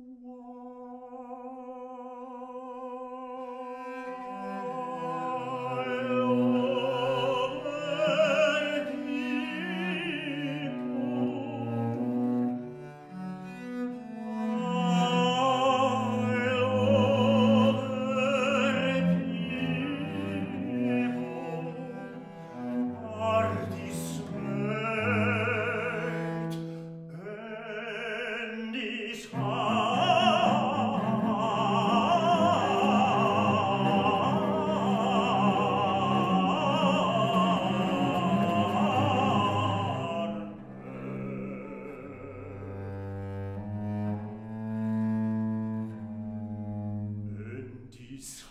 Why peace.